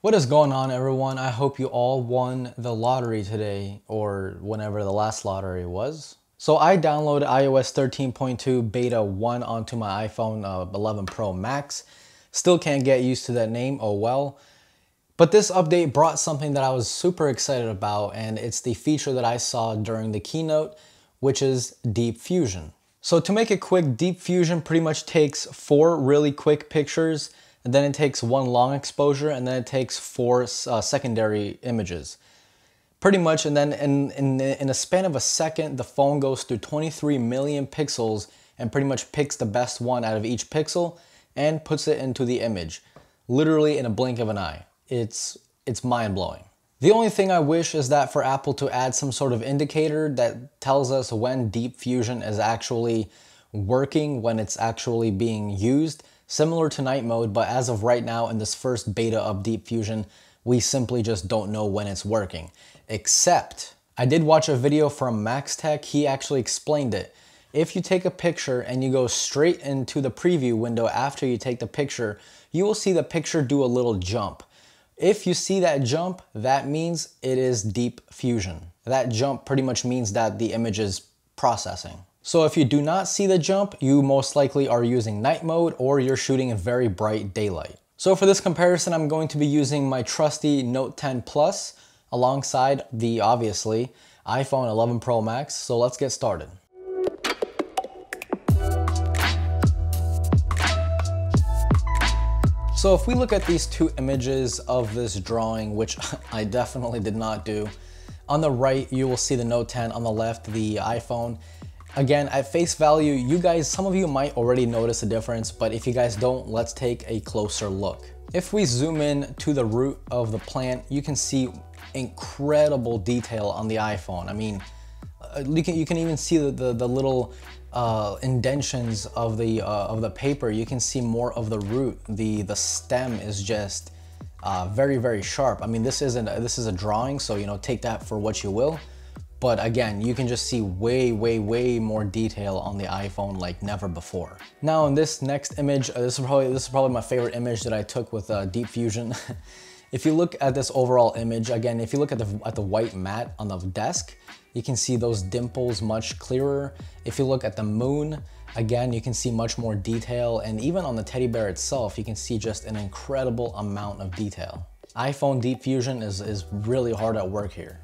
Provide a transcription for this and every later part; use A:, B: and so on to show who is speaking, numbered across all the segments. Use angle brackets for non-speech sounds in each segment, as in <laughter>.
A: What is going on everyone? I hope you all won the lottery today or whenever the last lottery was. So I downloaded iOS 13.2 beta 1 onto my iPhone uh, 11 Pro Max. Still can't get used to that name, oh well. But this update brought something that I was super excited about and it's the feature that I saw during the keynote, which is Deep Fusion. So to make it quick, Deep Fusion pretty much takes four really quick pictures and then it takes one long exposure, and then it takes four uh, secondary images. Pretty much, and then in, in, in a span of a second, the phone goes through 23 million pixels and pretty much picks the best one out of each pixel and puts it into the image, literally in a blink of an eye. It's, it's mind-blowing. The only thing I wish is that for Apple to add some sort of indicator that tells us when Deep Fusion is actually working, when it's actually being used, similar to night mode, but as of right now in this first beta of Deep Fusion, we simply just don't know when it's working. Except, I did watch a video from MaxTech, he actually explained it. If you take a picture and you go straight into the preview window after you take the picture, you will see the picture do a little jump. If you see that jump, that means it is deep fusion. That jump pretty much means that the image is processing. So if you do not see the jump, you most likely are using night mode or you're shooting in very bright daylight. So for this comparison, I'm going to be using my trusty Note 10 Plus alongside the, obviously, iPhone 11 Pro Max. So let's get started. So if we look at these two images of this drawing, which <laughs> I definitely did not do, on the right, you will see the Note 10, on the left, the iPhone. Again, at face value, you guys, some of you might already notice a difference, but if you guys don't, let's take a closer look. If we zoom in to the root of the plant, you can see incredible detail on the iPhone. I mean, uh, you can, you can even see the, the, the little uh, indentions of the, uh, of the paper. You can see more of the root. The, the stem is just uh, very, very sharp. I mean, this isn't, this is a drawing, so, you know, take that for what you will. But again, you can just see way, way, way more detail on the iPhone like never before. Now in this next image, uh, this is probably this is probably my favorite image that I took with uh, Deep Fusion. <laughs> if you look at this overall image, again, if you look at the, at the white mat on the desk, you can see those dimples much clearer. If you look at the moon, again, you can see much more detail. And even on the teddy bear itself, you can see just an incredible amount of detail. iPhone Deep Fusion is, is really hard at work here.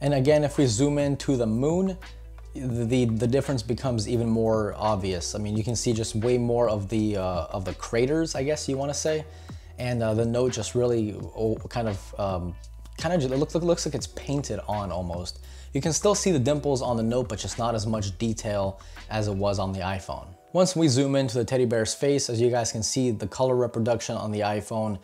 A: And again, if we zoom in to the moon, the, the difference becomes even more obvious. I mean, you can see just way more of the, uh, of the craters, I guess you wanna say. And uh, the note just really oh, kind of, um, kind of, looks, looks like it's painted on almost. You can still see the dimples on the note, but just not as much detail as it was on the iPhone. Once we zoom into the teddy bear's face, as you guys can see, the color reproduction on the iPhone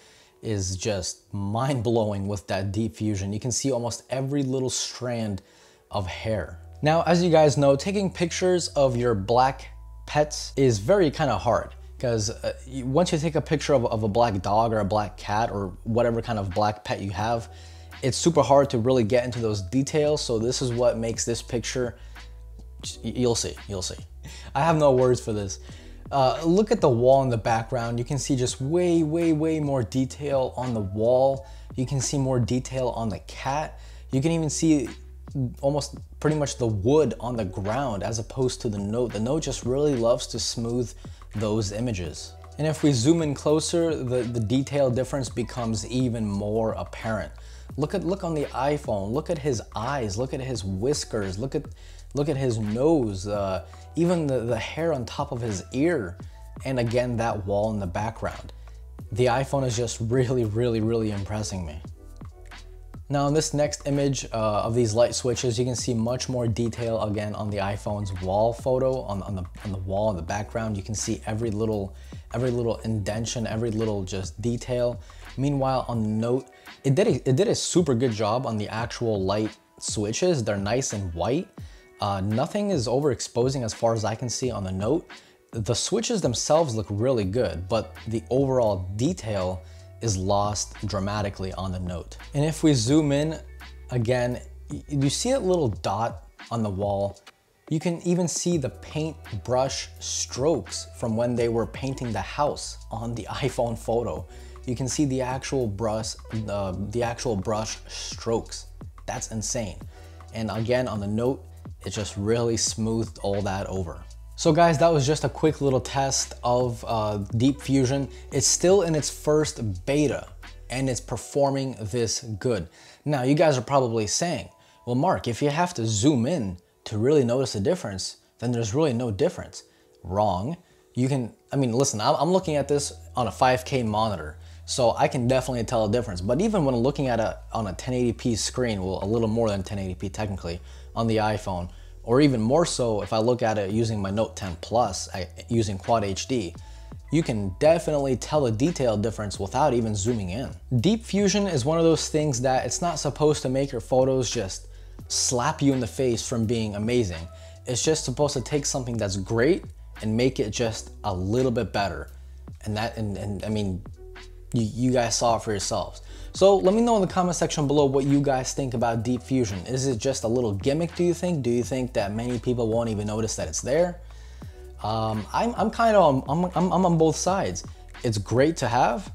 A: is just mind blowing with that deep fusion. You can see almost every little strand of hair. Now, as you guys know, taking pictures of your black pets is very kind of hard because uh, once you take a picture of, of a black dog or a black cat or whatever kind of black pet you have, it's super hard to really get into those details. So this is what makes this picture, you'll see, you'll see. I have no words for this. Uh, look at the wall in the background. You can see just way, way, way more detail on the wall. You can see more detail on the cat. You can even see almost pretty much the wood on the ground as opposed to the note. The note just really loves to smooth those images. And if we zoom in closer, the, the detail difference becomes even more apparent. Look at look on the iPhone. Look at his eyes. Look at his whiskers. Look at look at his nose. Uh, even the, the hair on top of his ear, and again, that wall in the background. The iPhone is just really, really, really impressing me. Now in this next image uh, of these light switches, you can see much more detail again on the iPhone's wall photo, on, on, the, on the wall in the background. You can see every little, every little indention, every little just detail. Meanwhile, on the Note, it did, a, it did a super good job on the actual light switches. They're nice and white, uh, nothing is overexposing as far as I can see on the note. The switches themselves look really good, but the overall detail is lost dramatically on the note. And if we zoom in, again, you see that little dot on the wall? You can even see the paint brush strokes from when they were painting the house on the <laughs> iPhone photo. you can see the actual brush, the actual brush strokes. That's insane. And again, on the Note, it just really smoothed all that over. So guys, that was just a quick little test of uh, Deep Fusion. It's still in its first beta and it's performing this good. Now you guys are probably saying, well Mark, if you have to zoom in to really notice a difference, then there's really no difference. Wrong. You can, I mean, listen, I'm looking at this on a 5K monitor, so I can definitely tell a difference. But even when looking at it on a 1080p screen, well, a little more than 1080p technically, on the iPhone, or even more so if I look at it using my Note 10 Plus, using Quad HD, you can definitely tell a detail difference without even zooming in. Deep Fusion is one of those things that it's not supposed to make your photos just slap you in the face from being amazing. It's just supposed to take something that's great and make it just a little bit better. And that, and, and I mean, you, you guys saw it for yourselves. So let me know in the comment section below what you guys think about Deep Fusion. Is it just a little gimmick, do you think? Do you think that many people won't even notice that it's there? Um, I'm, I'm kind of, I'm, I'm, I'm on both sides. It's great to have,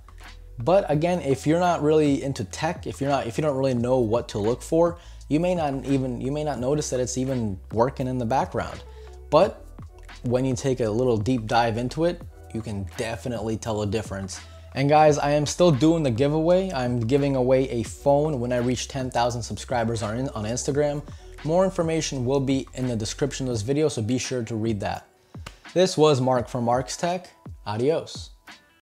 A: but again, if you're not really into tech, if you're not, if you don't really know what to look for, you may not even, you may not notice that it's even working in the background. But when you take a little deep dive into it, you can definitely tell a difference. And guys, I am still doing the giveaway. I'm giving away a phone when I reach 10,000 subscribers on, on Instagram. More information will be in the description of this video, so be sure to read that. This was Mark from Mark's Tech. Adios.